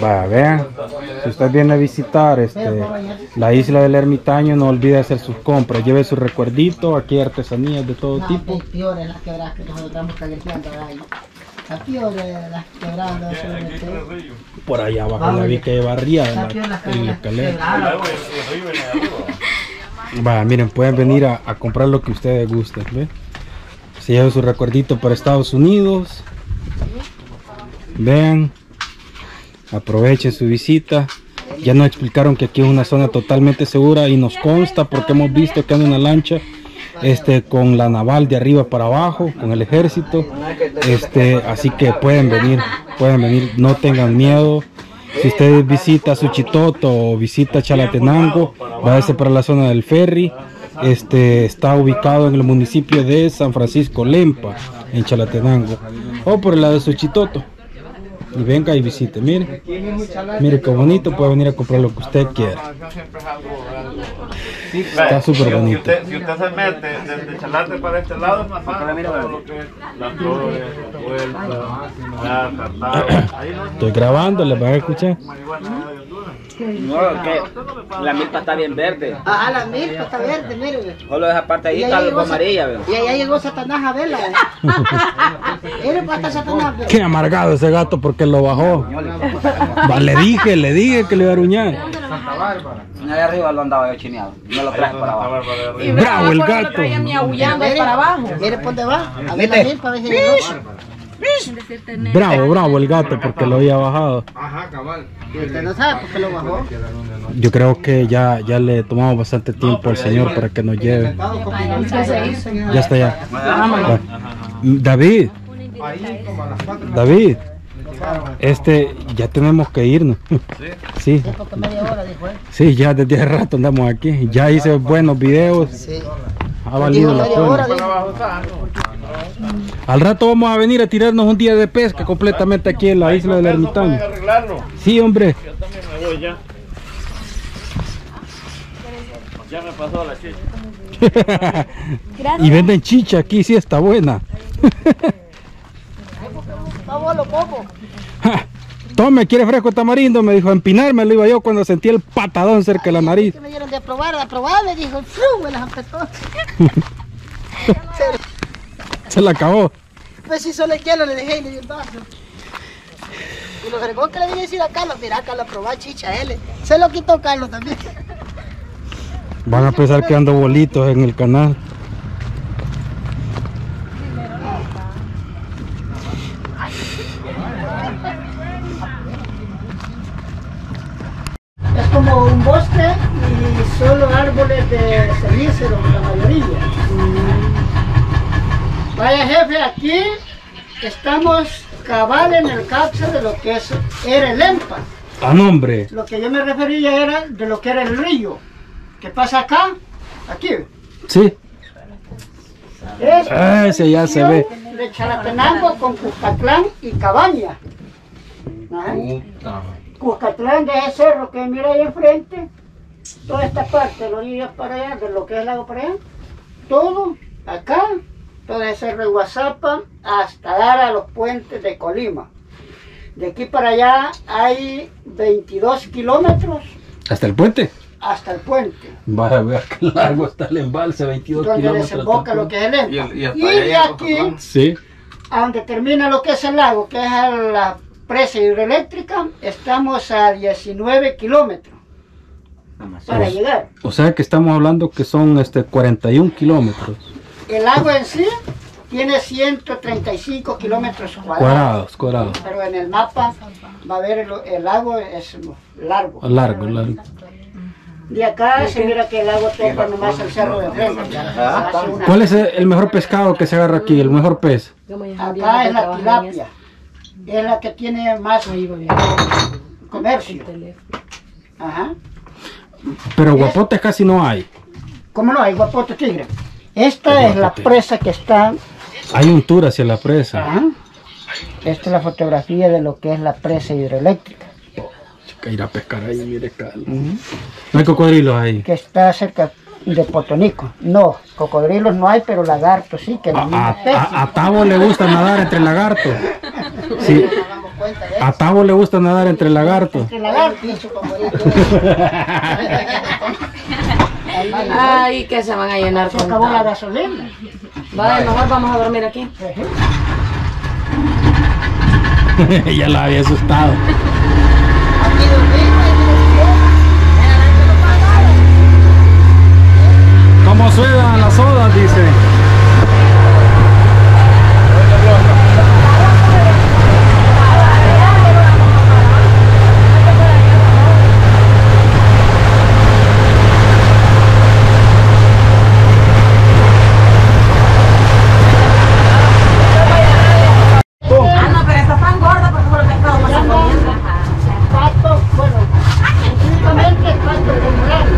Vaya, vean, si usted viene a visitar este, la isla del ermitaño, no olvide hacer sus compras, lleve su recuerdito, aquí hay artesanías de todo tipo. Las peores las quebradas que nosotros estamos cagueteando ahí. Las peores las quebradas no. Por allá abajo la vi que barría en la, en la escalera. Vaya, miren, pueden venir a, a comprar lo que ustedes gusten, ¿ve? Se lleva su recuerdito para Estados Unidos. Vean, aprovechen su visita. Ya nos explicaron que aquí es una zona totalmente segura y nos consta porque hemos visto que anda una lancha este con la naval de arriba para abajo, con el ejército. Este, así que pueden venir, pueden venir, no tengan miedo. Si usted visita Suchitoto o visita Chalatenango, váyase para la zona del ferry. Este está ubicado en el municipio de San Francisco Lempa, en Chalatenango, o por el lado de Suchitoto. Y venga y visite, mire, mire qué bonito, puede venir a comprar lo que usted quiera. Está súper Si bonito. usted, si usted se mete desde Chalate para este lado, es más fácil. La vuelta, la. Ahí no Estoy grabando, les van a escuchar. No, que la milpa está bien verde. Ajá, la milpa está verde, mire. Solo esa parte ahí está algo llegó, amarilla, veo. y allá llegó Satanás a verla. acá Satanás. Qué amargado ese gato porque lo bajó. Le dije, le dije que le iba a aruñar. Allá arriba lo andaba yo chineado. Me lo traje para abajo. Bravo el gato. Mire, para abajo. Mire por dónde va. A ver la milpa, a ver si. Bravo, bravo el gato porque lo había bajado. Y usted no sabe por qué lo bajó. Yo creo que ya, ya le tomamos bastante tiempo al señor para que nos lleve. Ya está ya. David. David. Este, ya tenemos que irnos. Sí, sí, ya desde hace rato andamos aquí. Ya hice buenos videos. Ha valido la pena. Al rato vamos a venir a tirarnos un día de pesca completamente aquí en la isla del ermitaño. Sí, hombre. Yo también me voy ya. Ya me pasó la chicha. y venden chicha aquí, sí está buena. Tome, ¿quiere fresco tamarindo? Me dijo, empinarme lo iba yo cuando sentí el patadón cerca de la nariz. Me dieron de aprobar, de aprobar, me dijo. Me las apretó. Se la acabó. Pues si solo el hielo le dejé y le di un vaso. Y lo fregó que le vine a decir a Carlos, mira, Carlos, probá chicha, él. Se lo quitó Carlos también. Van a pensar que ando bolitos en el canal. Es como un bosque y solo árboles de cenicero, la mayoría. Vaya jefe, aquí estamos cabal en el capsa de lo que es, era el EMPA. A nombre. Lo que yo me refería era de lo que era el río. que pasa acá? Aquí. Sí. Es Ah, ese ya se ve. De Chalatenango con Cuscatlán y Cabaña. Ajá. Cuscatlán de ese cerro que mira ahí enfrente, toda esta parte, la orilla para allá, de lo que es el lago para allá, todo acá, todo ese cerro de Guazapa, hasta dar a los puentes de Colima. De aquí para allá hay 22 kilómetros Hasta el puente. hasta el puente, Vaya a ver qué largo está el embalse, 22 donde kilómetros. desemboca hasta el lo que es el EMPA. Y el- y hasta Y allá de aquí. Sí. a donde termina lo que es el lago, que es la presa hidroeléctrica, estamos a 19 kilómetros para llegar. O sea que estamos hablando que son este 41 kilómetros El lago en sí tiene 135 kilómetros cuadrados, cuadrados, pero en el mapa va a ver el, el lago es largo. Largo, largo. De acá se mira que el lago toca nomás el cerro de frente. Una- ¿Cuál es el mejor pescado que se agarra aquí? El mejor pez. Acá es la tilapia, es la que tiene más comercio. Ajá. Pero guapotes casi no hay. ¿Cómo no? Hay guapote tigre. Esta es la presa que está. Hay un tour hacia la presa. Ajá. Esta es la fotografía de lo que es la presa hidroeléctrica, Chica, ir a pescar ahí, mire, calma. No hay cocodrilos ahí. que está cerca de Potonico. No, cocodrilos no hay, pero lagartos sí, que A, a, a- a Tavo le gusta nadar entre lagartos. Sí. A Tavo le gusta nadar entre lagartos. Entre lagartos. Ay, que se van a llenar Se con acabó la gasolina. Vale, mejor vamos a dormir aquí. ya la había asustado. Aquí dormimos. ¿Cómo suenan las odas? Dice. Ah, no, pero está tan gorda porque por el pescado pasa comiendo. Pato, bueno, últimamente es pato con grano.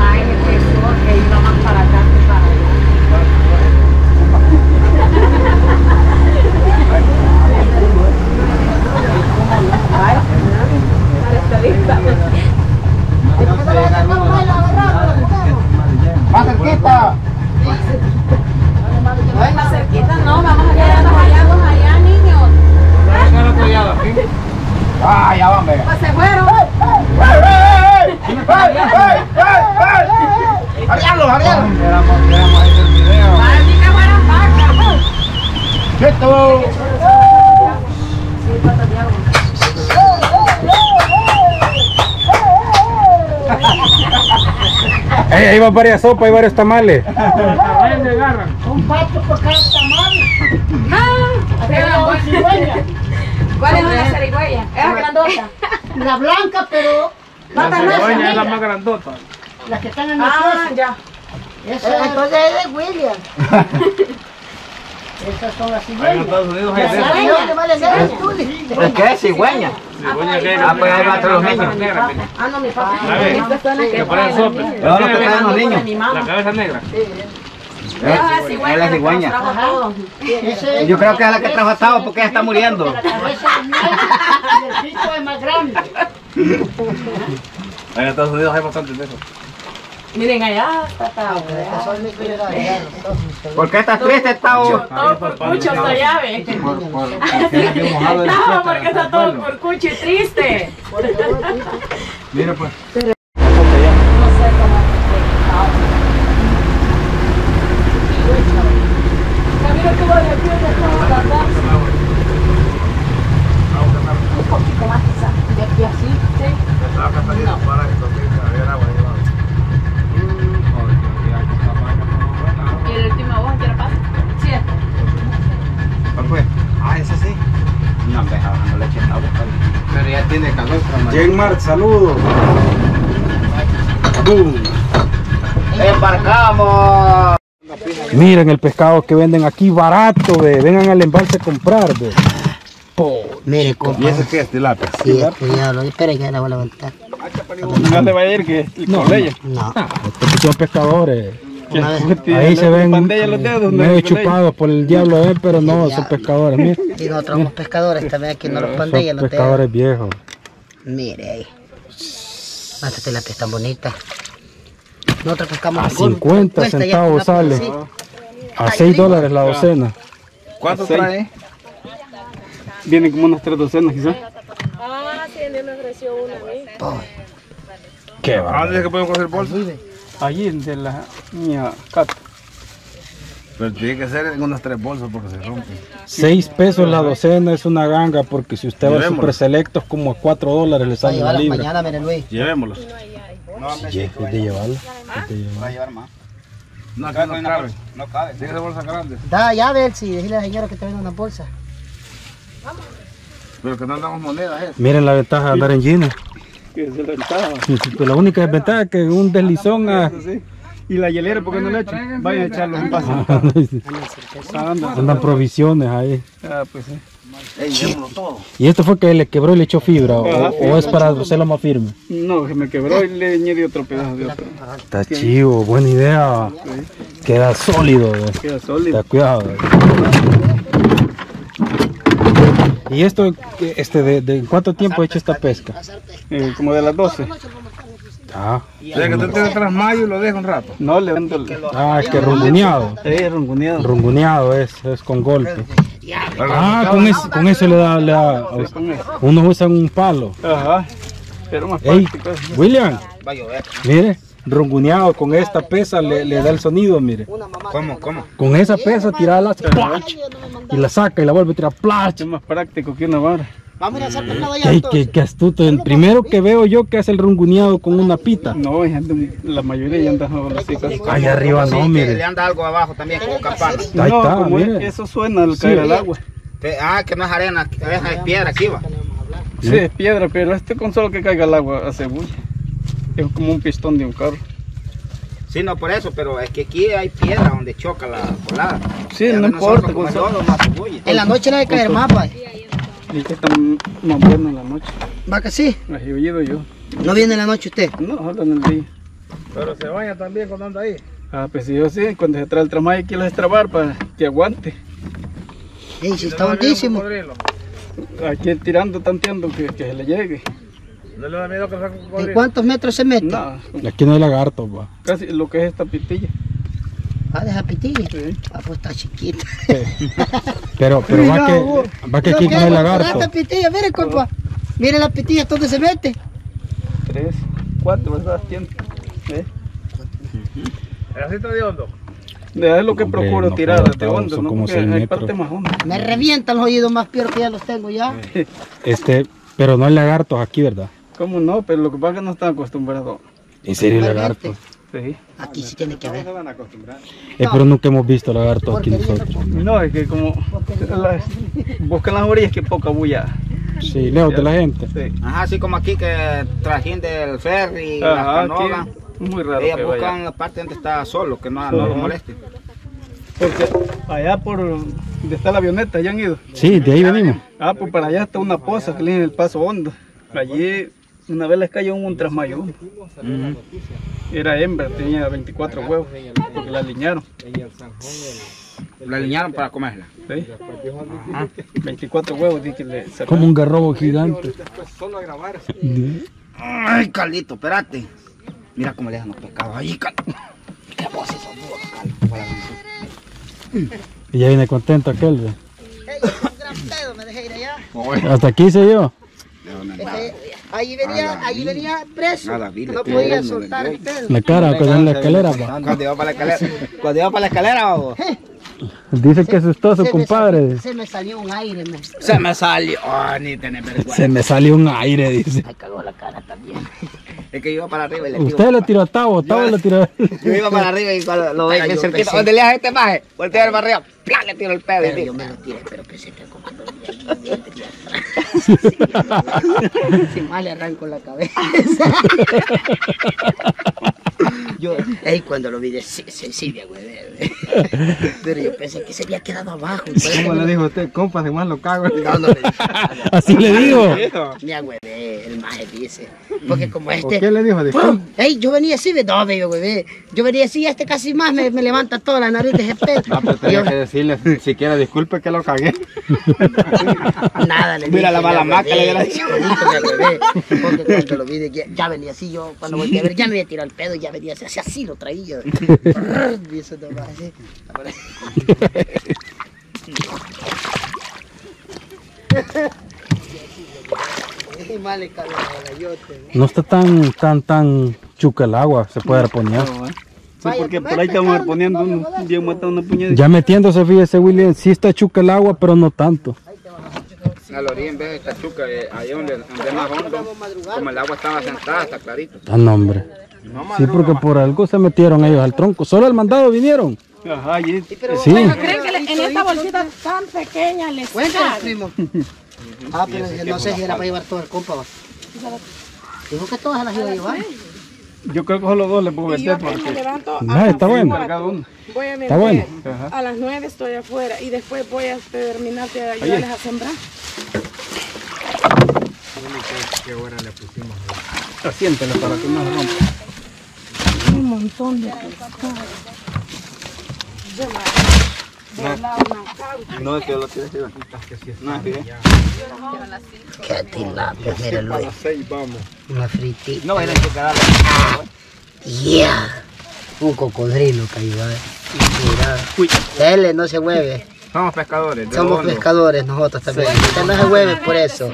Ay, qué suerte, que iba más para acá que para allá. Más cerquita. Ay, más cerquita no, vamos a quedarnos allá, dos allá, niños. Ah, ya van, venga. Pues se fueron. Arrialo, arrialo. Ay, que fueran vacas. Quieto. Varias sopas y varios tamales. Un pato por cada tamal. Ah, Aquella ¿cuál- cigüeña. ¿Cuál es una zarigüeya? Es la grandota. La blanca, pero patas cigüeña es la más grandota. Las que están en el Ah, ya. Esa entonces es de William. Esas son las En cigüeñas. Estados Unidos hay de esas. cigüeñas. ¿Es qué? ¿Cigüeña? Que hay Ah, pues ahí va los niños. Ah, no, mi papá. Son las Que parecen sopa. No, no, que traen los niños. La cabeza negra. Es la cigüeña. Yo creo que es la que trajo a Tavo porque ella está muriendo. La cabeza es negra y el pico es más grande. En Estados Unidos hay bastantes de esos. Miren allá, está Tavo. ¿Por qué estás triste, Tavo? Todo por cucho esta llave. Por, No, porque está todo por cucho y triste. Mira pues. No sé cómo. Camilo tuvo de aquí de todo la danza. Un poquito más quizás. De aquí así, sí. ¿Y el último vos qué le pasa? Sí, este. ¿Cuál fue? Ah, ese sí. No, deja bajando leche, está buscando. Pero ya tiene calor, Jenmar, saludos. ¡Embarcamos! Miren el pescado que venden aquí barato, ve. Vengan al embalse a comprar, ve. Mire, ¿Y compa. ese qué es? Tilapia. Sí, este. Espere que la voy a levantar. No le va a ir que con ella. No. Estos son pescadores. Una vez. Ahí se ven no medio chupados por el diablo, eh, pero no, son pescadores. Y nosotros somos pescadores también aquí no los son pandillas, no te pescadores viejos. Mire ahí. Esta tilapia tan bonita. Nosotros pescamos A con- 50 cuesta ya centavos una sale. sí. A 6 dólares la docena. ¿Cuánto trae? Vienen como unas tres docenas quizás. Qué ¿A va. dónde es que podemos coger bolsas? Allí de la niña Cata. Pero tiene que ser en unas tres bolsas porque se rompen. 6 pesos la docena es una ganga porque si usted va a Llevémoslo. super selectos como a 4 dólares le sale una llevarlas libra. mañana, mire Luis. Llevémoslos. Es llevarlo. es de llevarlo. Va a llevar más. No, aquí no cabe. No cabe. Tiene que ser bolsas grandes. Da ya, Belsi, decirle a la señora que te venga una bolsa. Pero que no andamos monedas, ¿eh? Miren la ventaja de andar en Gina. Que se levantaba. La única desventaja es que un deslizón a... Y la hielera, ¿por qué no le echan? Vayan a echarlo en paso. Ah, anda. Andan provisiones ahí. Ah, pues sí. Ey, llevémoslo todo. ¿Y esto fue que le quebró y le echó fibra? ¿O, es para hacerlo más firme? No, se me quebró y le añadí otro pedazo de otro. Está chivo, buena idea. Queda sólido. güey. Queda sólido. Está cuidado. güey. ¿Y esto, este, de, de cuánto tiempo he hecho esta pesca? Eh, como de las 12. Ah, O sea, que usted tiene tras mayo y lo deja un rato. No, le vendo el... ah es que runguneado. Eh, rongoneado. Runguneado es, es con golpe. Ah, con eso, con eso le da, le da- unos usan un palo. Ajá. Pero más Ey, práctico. es- William, Va a llover. mire, ronguneado con esta pesa le, le da el sonido, mire. ¿Cómo? ¿Cómo? Con esa pesa tira la y la saca y la vuelve a tirar plach. Es más práctico que una vara. Vamos a ir a hacer pernada allá Qué, entonces. qué- qué astuto. El primero que veo yo que hace el ronguneado con una pita. No, la mayoría ya andan con las chicas. Allá arriba no, mire. le anda algo abajo también, como campana. Ahí no, está, como mire. eso suena al caer al agua. Ah, que no es arena, que es piedra aquí va. Sí, es piedra, pero este con solo que caiga el agua hace bulla. Es como un pistón de un carro. Sí, no por eso, pero es que aquí hay piedra donde choca la colada. Sí, no importa, con solo-. En la noche no hay que caer más, pa. Y que están más buenos en la noche. ¿Va que sí? He oído yo. ¿No viene en la noche usted? No, solo en el día. Pero se baña también cuando anda ahí. Ah, pues sí, yo sí, cuando se trae el tramay hay que los extrabar para que aguante. Ey, si está hondísimo. Aquí tirando, tanteando que, que se le llegue. No le da miedo que saque un ¿En cocodrilo. cuántos metros se mete? Nada, Aquí no hay lagarto, va. casi lo que es esta pitilla. Ah, deja pitilla. Sí. Ah, pues está chiquita. Pero, pero va que, va que aquí no hay lagarto. Esta pitilla, mire, compa. Mire la pitilla, ¿dónde se mete? Tres, cuatro, ¿verdad? Tiene. ¿Eh? Pedacito de hondo. De es lo que Hombre, procuro no tirar de no, hondo, son ¿no? como hay metros. parte más honda. Me revientan los oídos más peor que ya los tengo ya. Este, pero no hay lagartos aquí, ¿verdad? ¿Cómo no? Pero lo que pasa es que no están acostumbrados. En serio, lagartos. Sí. Aquí sí tiene que haber. Eh, pero nunca hemos visto lagartos aquí nosotros. No, es que como las- buscan las orillas que poca bulla. Sí, lejos de la gente. Sí. Ajá, así como aquí que trajín del ferry, Ajá, las es muy raro Ellas que buscan vaya. la parte donde está solo, que no, no Ajá. los moleste. Porque allá por donde está la avioneta, ya han ido. Sí, de ahí venimos. Ah, pues para allá está una poza que le en el paso hondo. Allí una vez les cayó un trasmayo. Era hembra, tenía 24 huevos, porque la aliñaron. La alinearon para comerla. ¿sí? 24 huevos, dije que le sacaron. Como un garrobo gigante. Ay, Carlito, espérate. Mira cómo le dejan los pescados. Ay, Carlito. Qué voz esos búhos, Carlito. para Y ya viene contento aquel. ve. Ey, un gran pedo me dejé ir allá. Hasta aquí hice yo. Ese- Ahí venía, ahí venía preso. Nada, dile, No podía soltar el pedo. La cara con la escalera. Cuando iba para la escalera, cuando iba para la escalera, Dice que asustó su Se me compadre. salió- Se me salió un aire, me. Se me salió. Ay, ni vergüenza. Se me salió un aire, dice. Me cagó la cara también. Es que yo iba para arriba y le. Usted le tiró a Tavo, Tavo le tiró. Yo iba para arriba y cuando lo ve Pero bien yo cerquita, donde le das este maje, voltea para arriba, ¡plá! le tiro el pedo. Pero yo me lo tiré, pero pensé que como. Si mal le arranco la cabeza. Yo, ey, cuando lo vi de sí, sí, sí, me agüedé. Pero yo pensé que se había quedado abajo. ¿Cómo le dijo usted? Compa, además lo cago. No, no le dije. Así le digo. Me agüedé, el maje dice. Porque como ¿Por este. qué le dijo? Ey, yo venía así, no, agüedé. Yo venía así, este casi más me, me levanta toda la nariz de ese pedo. Ah, pero tenía que decirle siquiera disculpe que lo cagué. Nada, le Mira dije, la me mala maca, le hubiera dicho. Porque cuando lo vi, de ya venía así, yo cuando volteé a ver, ya me había tirado el pedo, ya venía así, así, así lo traía. Y eso nomás, así. El balayote. No está tan, tan, tan chuca el agua, se puede reponer. No, ¿eh? Sí, porque por ahí te vamos a ir poniendo un bien matado una puñada. Ya metiéndose, fíjese, William, sí está chuca el agua, pero no tanto. A la orilla en vez de esta chuca, eh, ahí donde, donde es más hondo, como el agua estaba sentada, está clarito. Ah, no. Sí, porque por algo se metieron ellos al tronco. Solo al mandado vinieron. Ajá, y Sí. ¿Creen que le- en esta bolsita tan pequeña les primo. Ah, pero no sé si era para llevar todo el compa. Dijo que todas las iba a llevar. yo creo que solo dos le puedo meter que me porque levanto a No, está bueno. Voy a meter. Está bueno. A las 9 estoy afuera y después voy a terminar de ayudarles a sembrar. asiéntelo para que no se rompa. Un montón de pescado. No, es que lo quieres decir. No, es que Qué tilapia, míralo. Una fritita. No, vayan a quedar. Yeah. Un cocodrilo cayó ahí. Mira. Dele, no se mueve. Somos pescadores. Somos pescadores nosotros también. Usted no se hueve por eso.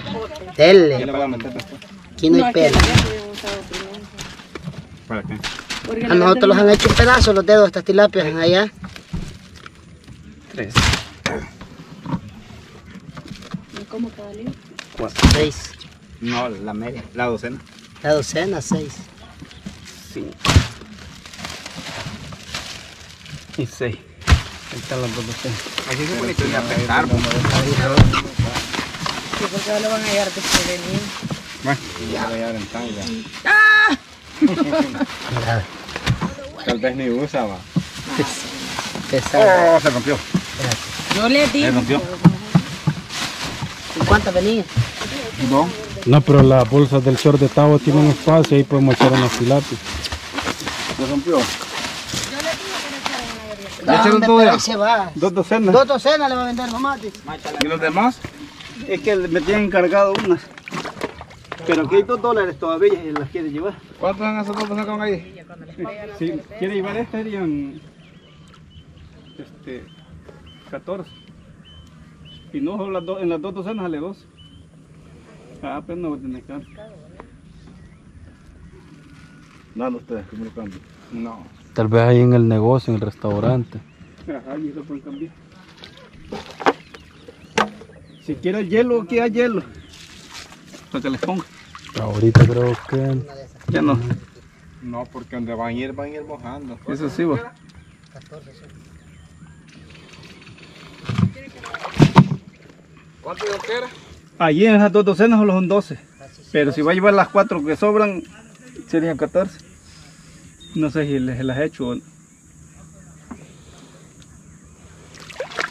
Dele. ¿Qué le voy a? Aquí no hay pelo. ¿Para qué? A nosotros los han hecho un pedazo los dedos de estas tilapias allá. Tres. ¿Cómo cada libro? Seis. No, la media, la docena. La docena, seis. Y seis. Ahí están las dos docenas. Aquí se pone que voy a pues. Sí, porque ahora van a llegar desprevenidos. Bueno, ya voy a llevar en tanga. Tal vez ni usa, va. Pesado. Oh, se rompió. Yo le Se digo. rompió. ¿Y cuántas venían? No. No, pero las bolsas del short de Tavo tienen espacio, ahí podemos echar unas tilapias. Se rompió. ¿Dónde? echaron todo ya? se va. Dos docenas. Dos docenas le va a vender mamá. dice. ¿Y los demás? Es que me tienen encargado unas. Pero aquí hay dos dólares todavía y las quiere llevar. ¿Cuántos esos dos que van ahí? Si quiere llevar este serían este, 14. Y no, solo las do- en las dos docenas sale dos. Ah, pues no voy a tener cambio. Nada, ustedes, ¿cómo lo cambian? No. Tal vez ahí en el negocio, en el restaurante. Ajá, y lo pueden cambiar. Si quiere hielo, aquí hay hielo. Para que les ponga. Ahorita creo que... Ya no. No, porque donde van a ir, van a ir mojando. Eso sí, va. ¿Cuánto yo quiero? Allí en esas dos docenas solo son 12. Pero si va a llevar las cuatro que sobran, serían 14. No sé si les las he hecho o no.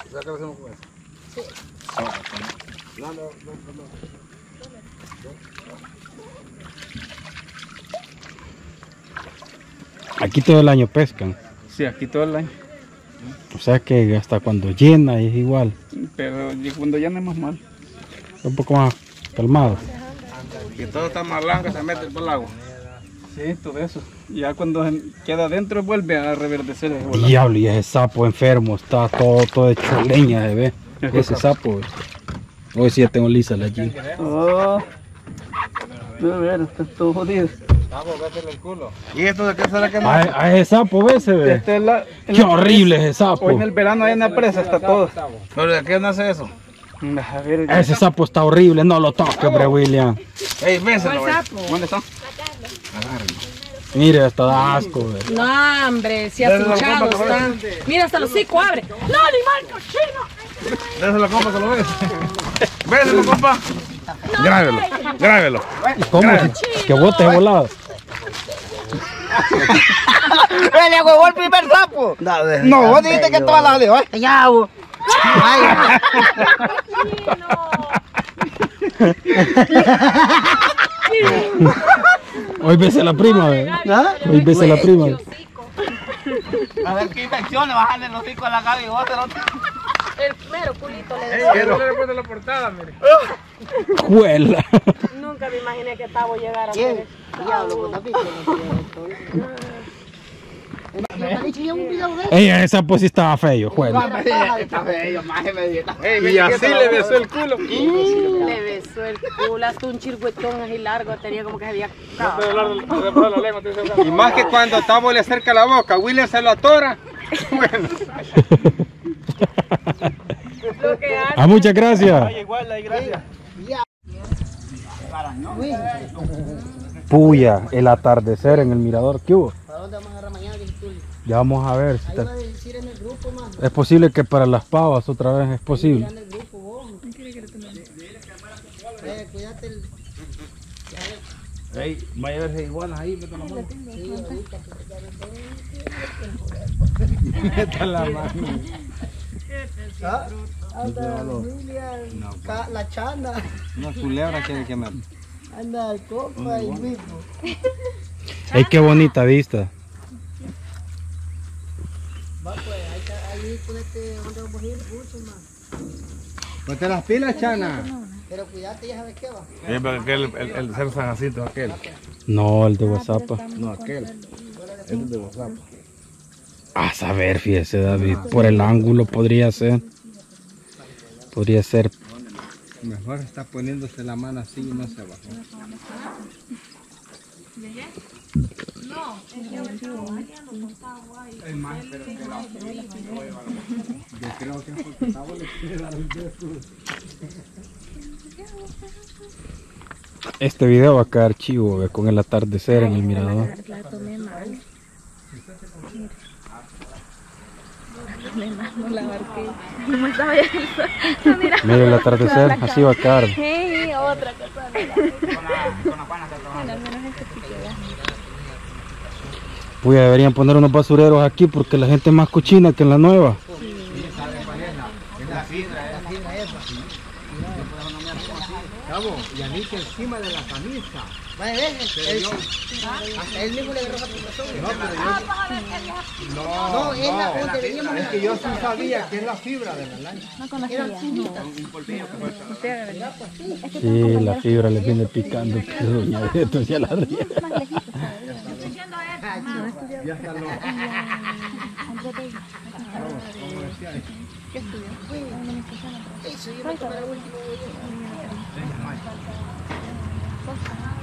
¿Sabes qué lo hacemos con eso? Aquí todo el año pescan. Sí, aquí todo el año. O sea que hasta cuando llena es igual. Pero cuando no es más mal. Un poco más calmado. Y todo está más blanco, se mete por el agua. Sí, todo eso. Ya cuando queda adentro vuelve a reverdecer. volado. Diablo, y ese sapo enfermo está todo, todo hecho leña, se ve. Ese sapo. Hoy sí ya tengo lisa la allí. Oh. A ver, está todo jodido. ¿Y esto de qué será que no? A, a ese sapo, ve, se ve. Este es la, Qué la horrible presa. ese sapo. Hoy en el verano ahí en la presa está todo. ¿Pero de qué nace eso? A ver, Ese sapo está horrible, no lo toques, hombre, William. Ey, béselo, güey. ¿dónde está? Mire, hasta da asco, ve. No, hombre, si copa, están. Mira, hasta los hocico abre. ¡No, animal cochino! Déselo, compa, que lo ves. Béselo, compa. Grábelo, grábelo. ¿Y ¿Cómo? Que bote volado. ¡Le huevó el primer sapo! No, vos dijiste que todas las de hoy. Ya, bo. Ay, Hoy bese la prima, ve. ¿ah? Hoy bese la prima. A ver qué infecciones, bajarle los hocico a la cabeza y vos te lo... El mero culito le no le puse la portada, mire. Juela. Nunca me imaginé que Tavo llegara a ¿Quién? Diablo, pues, papi, que no quiero esto. ¿Me han dicho ya un video de Ey, ese sapo sí estaba feo, juela. Está feo, me dieta. Y así le besó el culo. Le besó el culo, hasta un chirguetón así largo, tenía como que se había. Y más que cuando Tavo le acerca la boca, William se lo atora. Lo que hace. Ah, muchas gracias. Igual, ahí, gracias. Puya, el atardecer en el mirador. ¿Qué hubo? ¿Para dónde vamos a agarrar mañana? Ya vamos a ver. si Ahí te- va a decir en el grupo, mano. Es posible que para las pavas otra vez es posible. El grupo, vos. Eh, cuídate el... Ey, vaya a verse iguanas ahí, vete la mano. ¿Ah? Anda, Emilia, ca- la chana, Una culebra quiere que me... anda el compa y mismo. Ey, qué bonita vista. Va pues, ahí, está- ahí ponete donde vamos a ir, mucho más. Ponte las pilas, Chana. Pero cuídate, ya sabes qué va. Sí, pero aquel, el, el ser San Jacinto, aquel. No, el de WhatsApp. No, aquel. Es de WhatsApp. A saber, fíjese, David. Por el ángulo podría ser. Podría ser. Mejor está poniéndose la mano así y no se bajó. Yo creo que porque estaba le quedaron de sus- Este video va a quedar chivo ve, con el atardecer en el mirador. La tomé mal. Mal, no la abarqué. No estaba ya el sol. No, mira. Mira el atardecer, así va a quedar. Sí, otra cosa. mira. Menos este sí. Pues ya deberían poner unos basureros aquí porque la gente es más cochina que en la nueva. Cabo, y a mí que encima de la camisa. Vaya, ve, él- hasta él mismo le agarró. No, pero yo... No, No, es la donde veníamos. Es que yo sí sabía que es la fibra de la lancha. No. Conocía. Sí, la fibra le viene picando. que Doña Beto ya la ríe. Ya está lo...